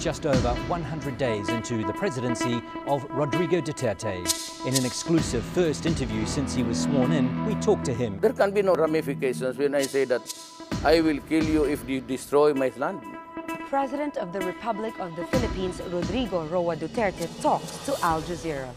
just over 100 days into the presidency of Rodrigo Duterte. In an exclusive first interview since he was sworn in, we talked to him. There can be no ramifications when I say that I will kill you if you destroy my land. President of the Republic of the Philippines, Rodrigo Roa Duterte, talks to Al Jazeera.